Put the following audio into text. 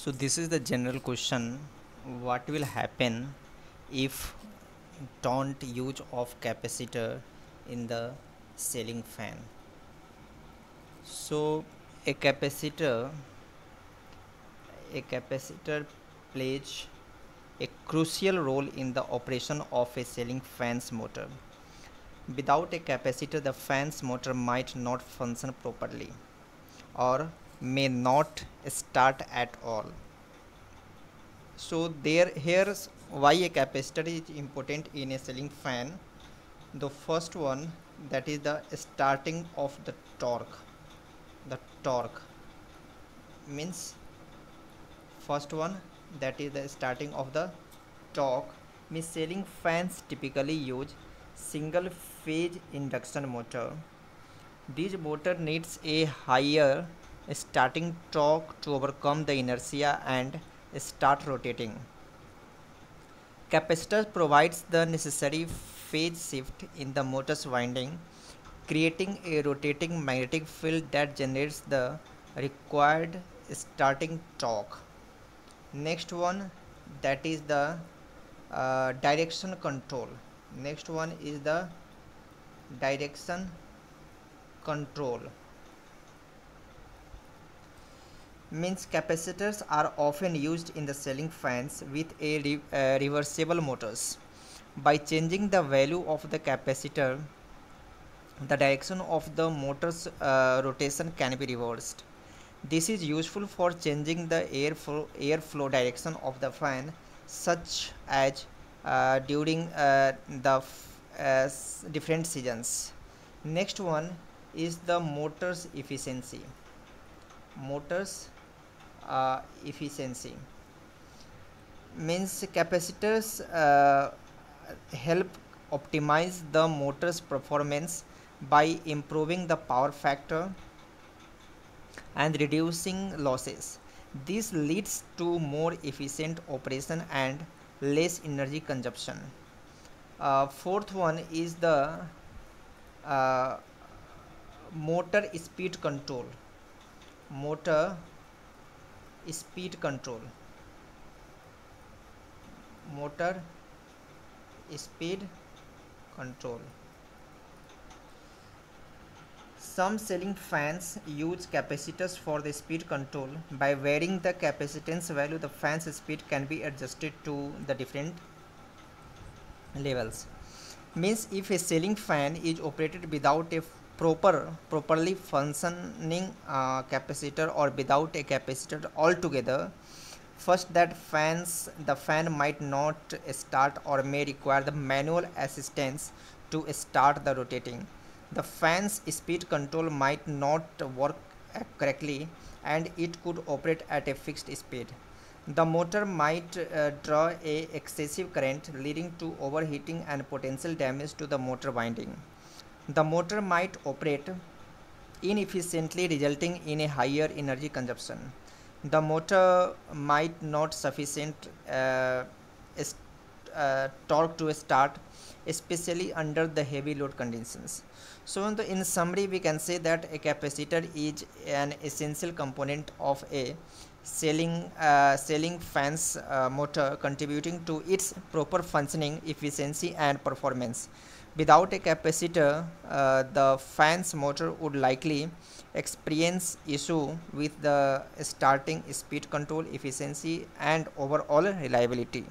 So this is the general question. What will happen if don't use of capacitor in the ceiling fan? So a capacitor a capacitor plays a crucial role in the operation of a ceiling fan's motor. Without a capacitor the fan's motor might not function properly or may not start at all. So there here's why a capacitor is important in a ceiling fan. The first one that is the starting of the torque. The torque means first one that is the starting of the torque. Means ceiling fans typically use single phase induction motor. This motor needs a higher starting torque to overcome the inertia and start rotating. Capacitor provides the necessary phase shift in the motor's winding, creating a rotating magnetic field that generates the required starting torque. Next one that is the uh, direction control. Next one is the direction control. Means capacitors are often used in the ceiling fans with a re uh, reversible motors. By changing the value of the capacitor, the direction of the motor's uh, rotation can be reversed. This is useful for changing the airflow, airflow direction of the fan such as uh, during uh, the different seasons. Next one is the motor's efficiency. Motors uh, efficiency. Means capacitors uh, help optimize the motor's performance by improving the power factor and reducing losses. This leads to more efficient operation and less energy consumption. Uh, fourth one is the uh, motor speed control. Motor speed control. Motor speed control. Some ceiling fans use capacitors for the speed control. By varying the capacitance value the fan's speed can be adjusted to the different levels. Means if a ceiling fan is operated without a proper properly functioning uh, capacitor or without a capacitor altogether. First that fans the fan might not start or may require the manual assistance to start the rotating. The fan's speed control might not work correctly and it could operate at a fixed speed. The motor might uh, draw a excessive current leading to overheating and potential damage to the motor winding the motor might operate inefficiently resulting in a higher energy consumption. The motor might not sufficient uh, uh, torque to start especially under the heavy load conditions. So in, summary we can say that a capacitor is an essential component of a ceiling uh, fans uh, motor contributing to its proper functioning efficiency and performance Without a capacitor, uh, the fan's motor would likely experience issue with the starting speed control efficiency and overall reliability.